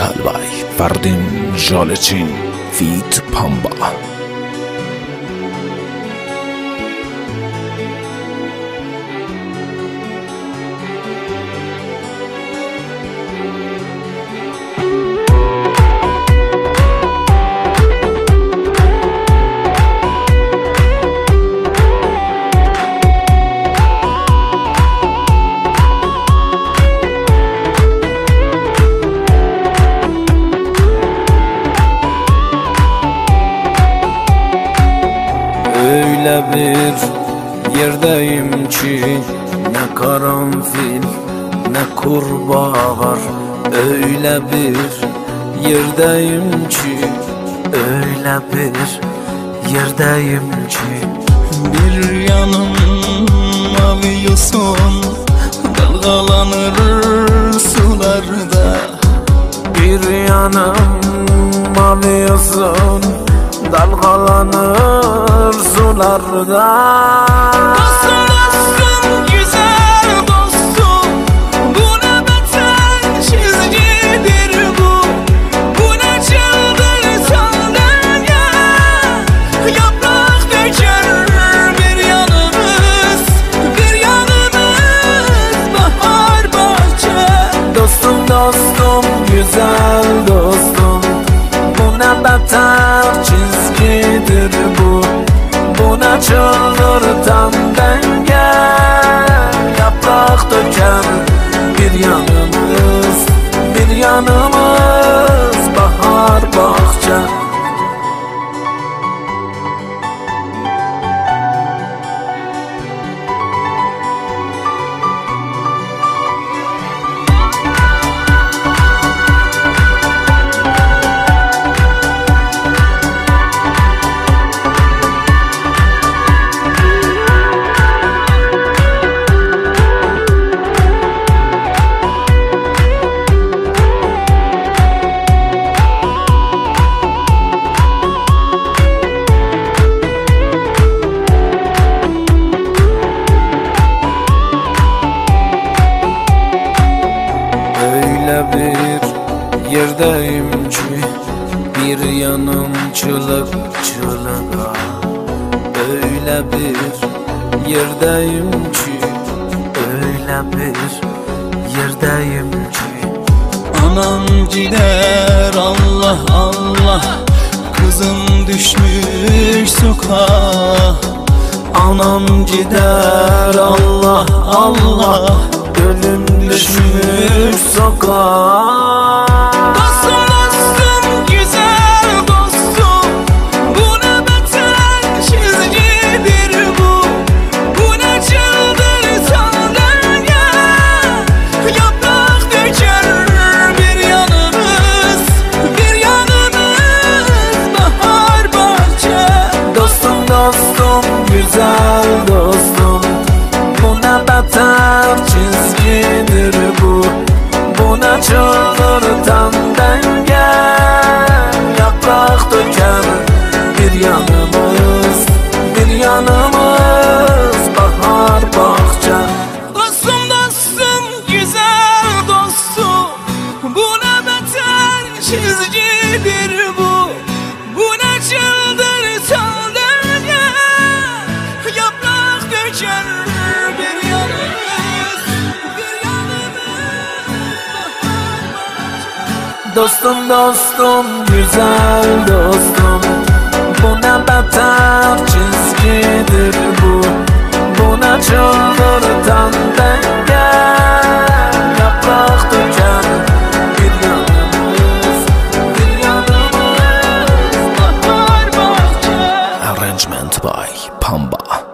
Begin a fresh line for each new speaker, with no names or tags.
کالوای فردین جالچین فیت پامبا.
Öyle bir yerdeyim ki Ne karanfil ne kurbağa var. Öyle bir yerdeyim ki Öyle bir yerdeyim ki. Bir yanım mavi yosun Dalgalanır sularda. Bir yanım mavi yosun Sularda
Dostum dostum güzel dostum Bu ne beter çizgidir bu? Bu ne çıldırsan denge Yaprak döker bir yanımız Bir yanımız bahar bahçe.
Dostum dostum güzel dostum. Bu ne beter çizgidir bu Bu ne çıldırtan denge Yaprak döken bir yanımız Bir yanımız Bir yerdeyim ki Bir yanım çılık çılığa Öyle bir yerdeyim ki Öyle bir yerdeyim ki. Anam gider Allah Allah Kızım düşmüş sokağa. Anam gider Allah Allah Ölüm düşmüş sokağa.
Dostum dostum güzel dostum. Bu ne beter çizgidir bu? Bu ne çıldırsan denge Yaprak döker bir yanımız Bir yanımız bahar bahçe.
Dostum dostum Bu ne çıldırtan denge Yaprak döken bir yanımız Bir yanımız. Bahar bahçe.
Dostum dostum güzel dostum. Bu ne beter çizgidir bu. Bu ne çıldırtan denge Yaprak döker
Dostum dostum güzel dostum. Bu ne beter çizgidir bu? Bu ne çıldırtan denge Yaprak döken bir yanımız Bir yanımız.
Arrangement by Pamba